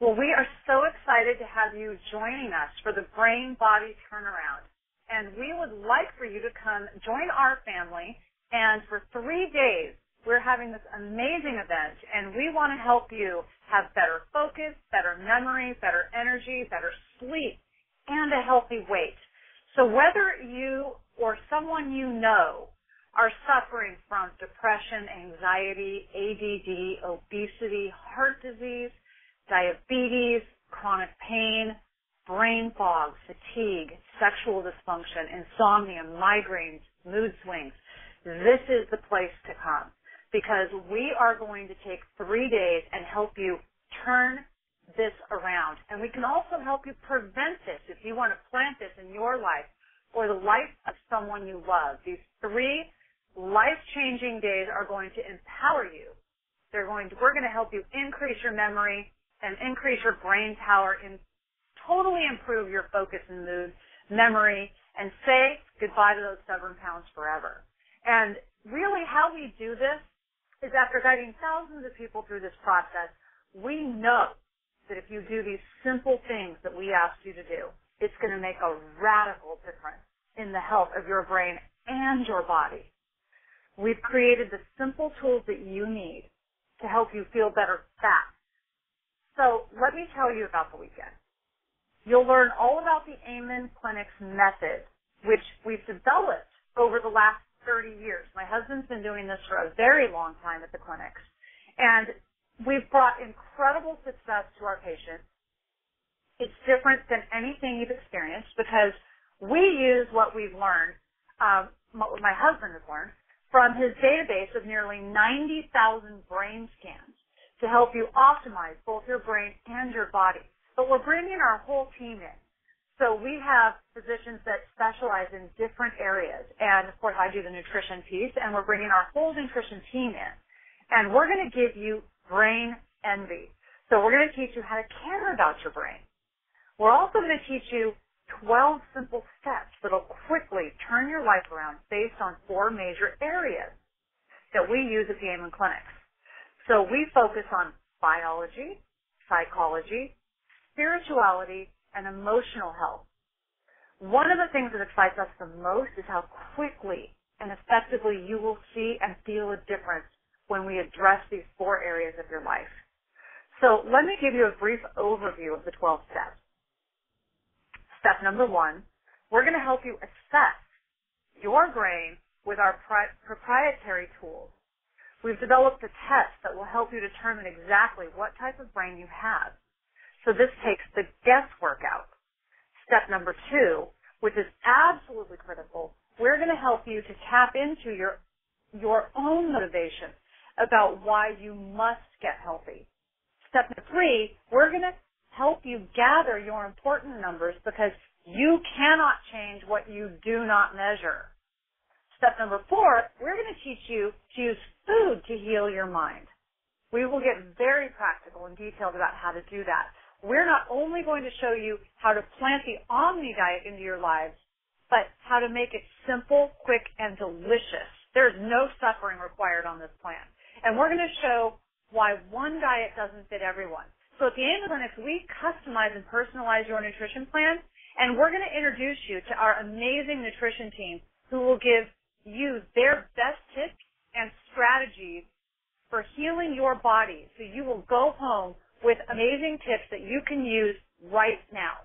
Well, we are so excited to have you joining us for the Brain Body Turnaround. And we would like for you to come join our family. And for three days, we're having this amazing event and we want to help you have better focus, better memory, better energy, better sleep, and a healthy weight. So whether you or someone you know are suffering from depression, anxiety, ADD, obesity, heart disease, diabetes, chronic pain, brain fog, fatigue, sexual dysfunction, insomnia, migraines, mood swings, this is the place to come because we are going to take three days and help you turn this around. And we can also help you prevent this if you want to plant this in your life or the life of someone you love. These three life-changing days are going to empower you. They're going to, we're going to help you increase your memory and increase your brain power and totally improve your focus and mood, memory, and say goodbye to those stubborn pounds forever. And really how we do this is after guiding thousands of people through this process, we know that if you do these simple things that we asked you to do, it's going to make a radical difference in the health of your brain and your body. We've created the simple tools that you need to help you feel better fast. Let me tell you about the weekend. You'll learn all about the Amen Clinic's method, which we've developed over the last 30 years. My husband's been doing this for a very long time at the clinics. And we've brought incredible success to our patients. It's different than anything you've experienced because we use what we've learned, um, what my husband has learned, from his database of nearly 90,000 brain scans to help you optimize both your brain and your body. But we're bringing our whole team in. So we have physicians that specialize in different areas. And of course, I do the nutrition piece, and we're bringing our whole nutrition team in. And we're going to give you brain envy. So we're going to teach you how to care about your brain. We're also going to teach you 12 simple steps that'll quickly turn your life around based on four major areas that we use at the Amen Clinics. So we focus on biology, psychology, spirituality, and emotional health. One of the things that excites us the most is how quickly and effectively you will see and feel a difference when we address these four areas of your life. So let me give you a brief overview of the 12 steps. Step number one, we're going to help you assess your brain with our pri- proprietary tools. We've developed a test that will help you determine exactly what type of brain you have. So this takes the guesswork out. Step number two, which is absolutely critical, we're going to help you to tap into your, your own motivation about why you must get healthy. Step number three, we're going to help you gather your important numbers because you cannot change what you do not measure. Step number four, we're going to teach you to use food to heal your mind. We will get very practical and detailed about how to do that we're not only going to show you how to plant the Omni diet into your lives, but how to make it simple, quick, and delicious. There's no suffering required on this plan. And we're going to show why one diet doesn't fit everyone. So at the end of the Clinics, we customize and personalize your nutrition plan, and we're going to introduce you to our amazing nutrition team who will give you their best tips and strategies for healing your body so you will go home with amazing tips that you can use right now.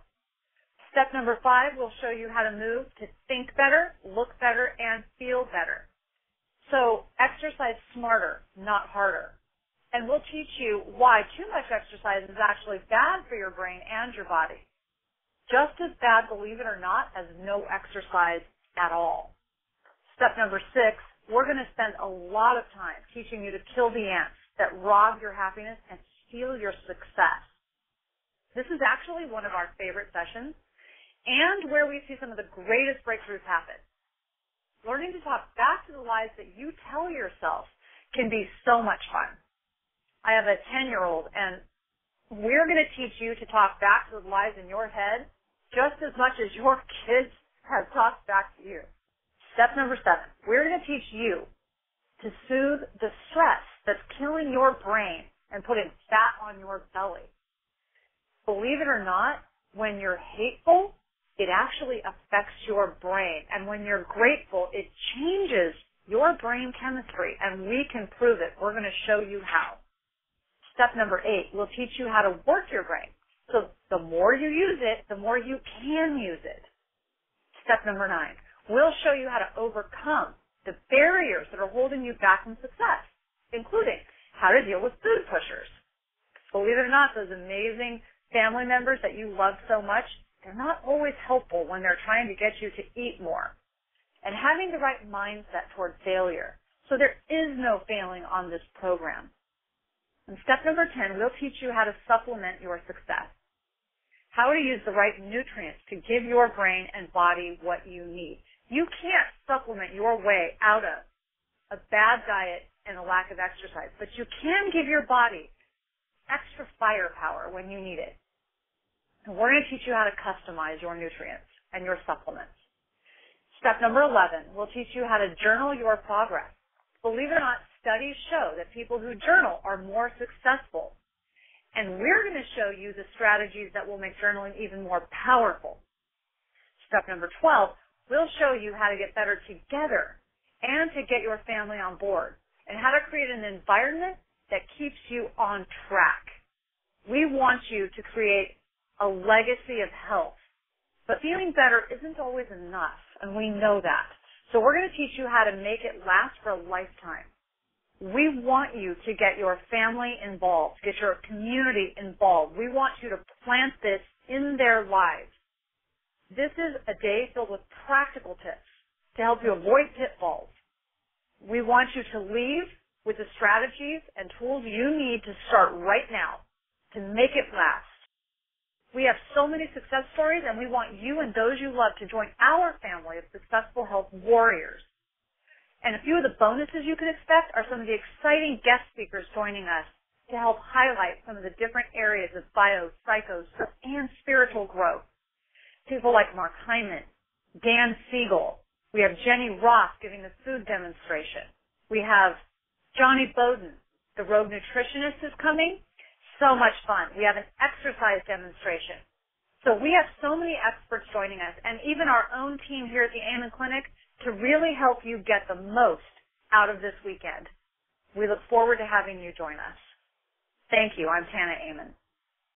Step number five will show you how to move to think better, look better, and feel better. So exercise smarter, not harder. And we'll teach you why too much exercise is actually bad for your brain and your body. Just as bad, believe it or not, as no exercise at all. Step number six, we're going to spend a lot of time teaching you to kill the ants that rob your happiness and steal your success. This is actually one of our favorite sessions and where we see some of the greatest breakthroughs happen. Learning to talk back to the lies that you tell yourself can be so much fun. I have a 10 year old and we're going to teach you to talk back to the lies in your head just as much as your kids have talked back to you. Step number seven, we're going to teach you to soothe the stress that's killing your brain and putting fat on your belly. believe it or not, when you're hateful, it actually affects your brain. And when you're grateful, it changes your brain chemistry. And we can prove it. We're going to show you how. Step number eight, we'll teach you how to work your brain. So the more you use it, the more you can use it. Step number nine, we'll show you how to overcome the barriers that are holding you back from success, including how to deal with food pushers. Believe it or not, those amazing family members that you love so much, they're not always helpful when they're trying to get you to eat more. And having the right mindset toward failure. So there is no failing on this program. And step number 10, we'll teach you how to supplement your success. How to use the right nutrients to give your brain and body what you need. You can't supplement your way out of a bad diet and a lack of exercise, but you can give your body extra firepower when you need it. And we're going to teach you how to customize your nutrients and your supplements. Step number 11, we'll teach you how to journal your progress. Believe it or not, studies show that people who journal are more successful. And we're going to show you the strategies that will make journaling even more powerful. Step number 12, we'll show you how to get better together and to get your family on board and how to create an environment that keeps you on track. We want you to create a legacy of health. But feeling better isn't always enough, and we know that. So we're going to teach you how to make it last for a lifetime. We want you to get your family involved, get your community involved. We want you to plant this in their lives. This is a day filled with practical tips to help you avoid pitfalls. We want you to leave with the strategies and tools you need to start right now to make it last. We have so many success stories and we want you and those you love to join our family of successful health warriors. And a few of the bonuses you can expect are some of the exciting guest speakers joining us to help highlight some of the different areas of bio, psycho, and spiritual growth. People like Mark Hyman, Dan Siegel. We have Jenny Ross giving the food demonstration. We have Jonny Bowden, the rogue nutritionist is coming so much fun. We have an exercise demonstration. So we have so many experts joining us and even our own team here at the Amen Clinic to really help you get the most out of this weekend. We look forward to having you join us. Thank you. I'm Tana Amen.